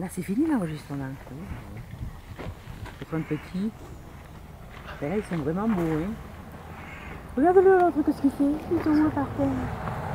Là, c'est fini l'enregistrement. C'est un petit. Et là, ils sont vraiment beaux. Hein. Regarde-le, l'autre, qu'est-ce qu'il fait Il est où par terre